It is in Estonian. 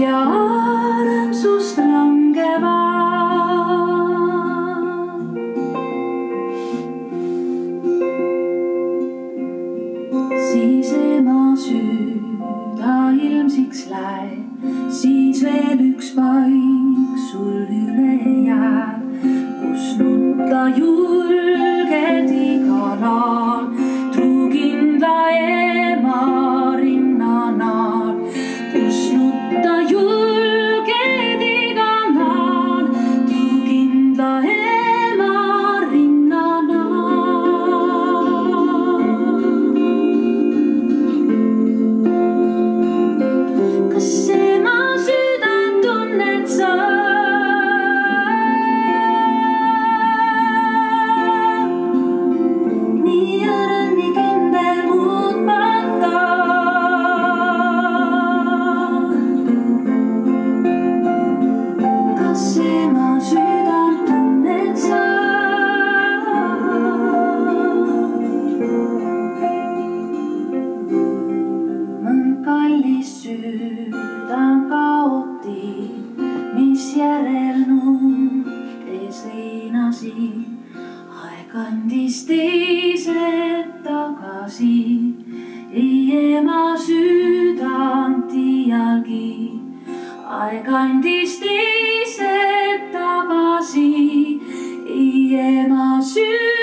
ja armsust langevad. siis ema süda ilmsiks läheb, siis veel üks paik sul üle jääb, kus nutta julged kandis teised tagasi, ei ema südant iialgi. aeg andis teised tagasi, ei ema südant.